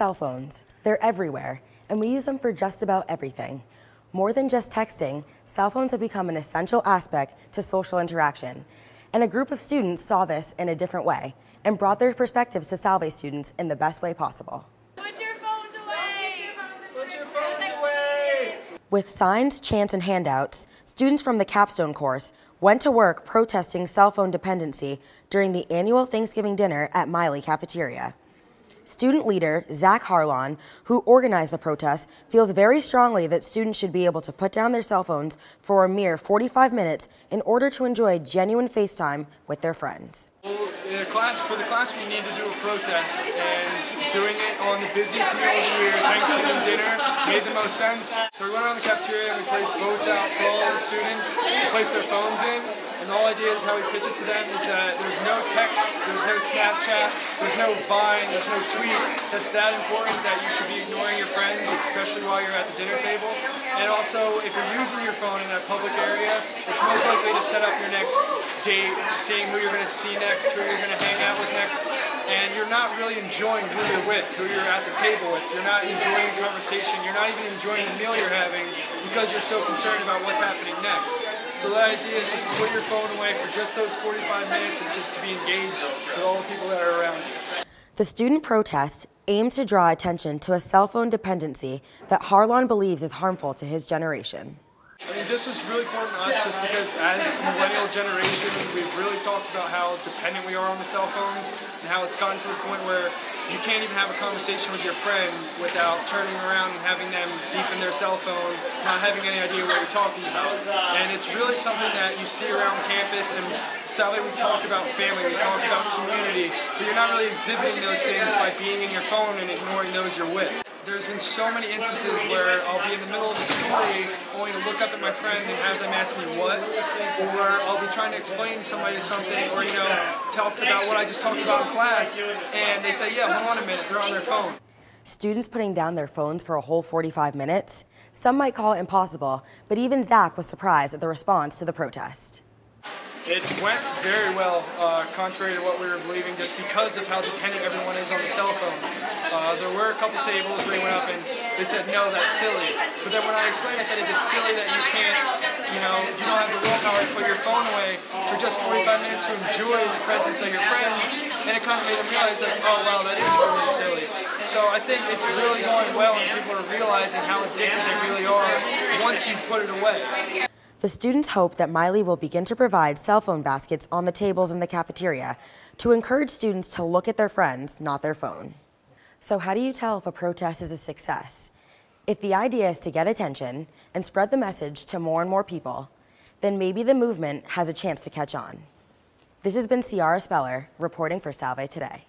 Cell phones. They're everywhere, and we use them for just about everything. More than just texting, cell phones have become an essential aspect to social interaction. And a group of students saw this in a different way and brought their perspectives to Salve students in the best way possible. Put your phones away! Put your phones away! With signs, chants, and handouts, students from the capstone course went to work protesting cell phone dependency during the annual Thanksgiving dinner at Miley Cafeteria. Student leader Zach Harlan, who organized the protest, feels very strongly that students should be able to put down their cell phones for a mere 45 minutes in order to enjoy genuine FaceTime with their friends. The class, for the class, we need to do a protest, and doing it on the busiest meal of the year, Thanksgiving dinner, made the most sense. So we went around the cafeteria and we placed boats out for all the students to place their phones in. And the whole idea is how we pitch it to them is that there's no text, there's no Snapchat, there's no Vine, there's no tweet that's that important that you should be ignoring your friends, especially while you're at the dinner table. And also, if you're using your phone in that public area, it's most likely to set up your next date, seeing who you're going to see next, who you're going to hang out with next, and you're not really enjoying who you're with, who you're at the table with. You're not enjoying the conversation. You're not even enjoying the meal you're having because you're so concerned about what's happening next. So the idea is just put your phone away for just those 45 minutes and just to be engaged with all the people that are around you. The student protest aimed to draw attention to a cell phone dependency that Harlan believes is harmful to his generation. I mean, this is really important to us just because as millennial generation, we've really talked about how dependent we are on the cell phones and how it's gotten to the point where you can't even have a conversation with your friend without turning around and having them deep in their cell phone, not having any idea what you're talking about. And it's really something that you see around campus and sadly we talk about family, we talk about community, but you're not really exhibiting those things by being in your phone and ignoring those you're with there's been so many instances where I'll be in the middle of a story only to look up at my friends and have them ask me what, or I'll be trying to explain to somebody something, or you know, talk about what I just talked about in class, and they say, yeah, hold on a minute, they're on their phone. Students putting down their phones for a whole 45 minutes? Some might call it impossible, but even Zach was surprised at the response to the protest. It went very well, uh, contrary to what we were believing, just because of how dependent everyone is on the cell phones. Uh, there were a couple tables where they went up and they said, no, that's silly. But then when I explained, I said, is it silly that you can't, you know, you don't have the willpower to put your phone away for just 45 minutes to enjoy the presence of your friends? And it kind of made them realize, like, oh, wow, that is really silly. So I think it's really going well and people are realizing how addicted they really are once you put it away. The students hope that Miley will begin to provide cell phone baskets on the tables in the cafeteria to encourage students to look at their friends, not their phone. So how do you tell if a protest is a success? If the idea is to get attention and spread the message to more and more people, then maybe the movement has a chance to catch on. This has been Ciara Speller reporting for Salve Today.